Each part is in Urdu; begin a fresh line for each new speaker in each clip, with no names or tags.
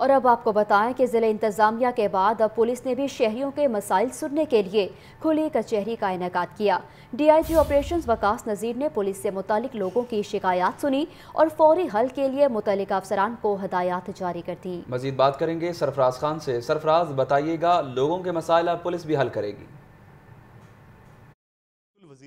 اور اب آپ کو بتائیں کہ ضلع انتظامیہ کے بعد اب پولیس نے بھی شہریوں کے مسائل سننے کے لیے کھلی کچہری کا انعقاد کیا۔ D I G operations Vikas Nazir نے پولیس سے متعلق لوگوں کی شکایات سنی اور فوری حل کے لیے متعلقہ افسران کو ہدایات جاری کر دی۔
مزید بات کریں گے سرفراز خان سے۔ سرفراز، بتائیے گا، لوگوں کے مسائل اب پولیس بھی حل کرے گی۔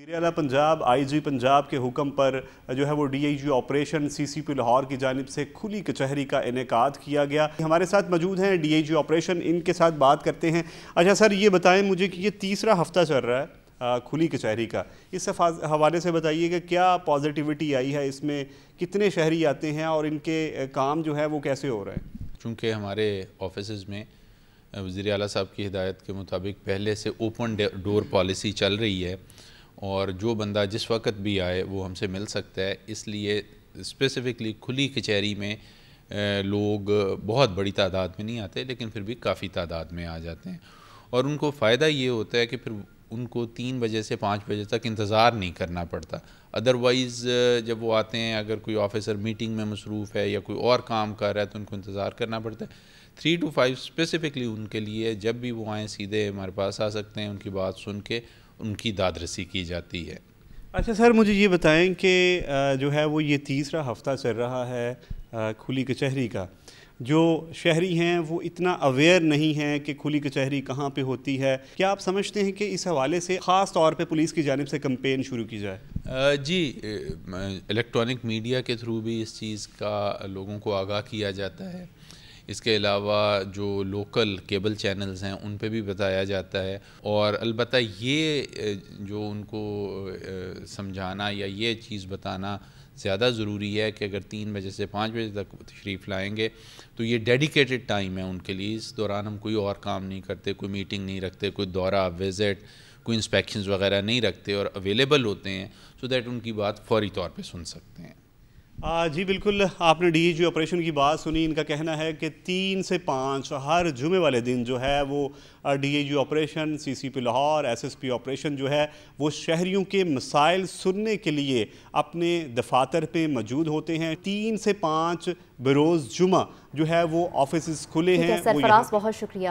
وزیر اعلیٰ پنجاب، آئی جی پنجاب کے حکم پر جو ہے وہ D I G operation, C C P Lahore کی جانب سے کھلی کچہری کا انعقاد کیا گیا۔ ہمارے ساتھ موجود ہیں ڈی آئی جی آپریشن، ان کے ساتھ بات کرتے ہیں۔ اچھا سر، یہ بتائیں مجھے کہ یہ تیسرا ہفتہ چل رہا ہے کھلی کچہری کا۔ اس حوالے سے بتائیے کہ کیا پازیٹیوٹی آئی ہے اس میں؟ کتنے شہری آتے ہیں اور ان کے کام جو ہے وہ کیسے ہو رہے ہیں؟
چونکہ ہمارے آفیسز میں وزیر اعلیٰ صاحب کی ہدایت کے مطابق پہلے سے اوپن ڈور پالیسی چل رہی ہے۔ اور جو بندہ جس وقت بھی آئے وہ ہم سے مل سکتا ہے۔ اس لیے اسپیسیفکلی کھلی کچہری میں لوگ بہت بڑی تعداد میں نہیں آتے، لیکن پھر بھی کافی تعداد میں آ جاتے ہیں۔ اور ان کو فائدہ یہ ہوتا ہے کہ پھر ان کو تین بجے سے پانچ بجے تک انتظار نہیں کرنا پڑتا۔ ادروائز جب وہ آتے ہیں، اگر کوئی آفیسر میٹنگ میں مصروف ہے یا کوئی اور کام کر رہا ہے، تو ان کو انتظار کرنا پڑتا ہے۔ تھری ٹو فائیو اسپیسیفکلی ان کے لیے، جب بھی وہ آئیں، سیدھے ہمارے پاس آ سکتے ہیں، ان کی بات سن کے۔ ان کی داد رسی کی جاتی ہے۔
اچھا سر مجھے یہ بتائیں کہ جو ہے وہ یہ تیسرا ہفتہ چل رہا ہے کھلی کچہری کا۔ جو شہری ہیں وہ اتنا اویئر نہیں ہیں کہ کھلی کچہری کہاں پہ ہوتی ہے۔ کیا آپ سمجھتے ہیں کہ اس حوالے سے خاص طور پہ پولیس کی جانب سے کمپین شروع کی جائے؟
جی الیکٹرانک میڈیا کے تھرو بھی اس چیز کا لوگوں کو آگاہ کیا جاتا ہے۔ اس کے علاوہ جو لوکل کیبل چینلز ہیں، ان پہ بھی بتایا جاتا ہے۔ اور البتہ یہ جو ان کو سمجھانا یا یہ چیز بتانا زیادہ ضروری ہے کہ اگر تین بجے سے پانچ بجے تک تشریف لائیں گے، تو یہ ڈیڈیکیٹڈ ٹائم ہے ان کے لیے۔ اس دوران ہم کوئی اور کام نہیں کرتے، کوئی میٹنگ نہیں رکھتے، کوئی دورہ وزٹ کوئی انسپیکشنز وغیرہ نہیں رکھتے اور اویلیبل ہوتے ہیں۔ سو دیٹ ان کی بات فوری طور پہ سن سکتے ہیں۔
جی بالکل آپ نے ڈی جی آپریشن کی بات سنی ان کا کہنا ہے کہ تین سے پانچ ہر جمعے والے دن جو ہے وہ D E G operation C C P Lahore S S P operation جو ہے وہ شہریوں کے مسائل سننے کے لیے اپنے دفاتر پہ موجود ہوتے ہیں۔ تین سے پانچ بروز جمعہ جو ہے وہ آفیسز کھلے ہیں
سرفراز بہت شکریہ۔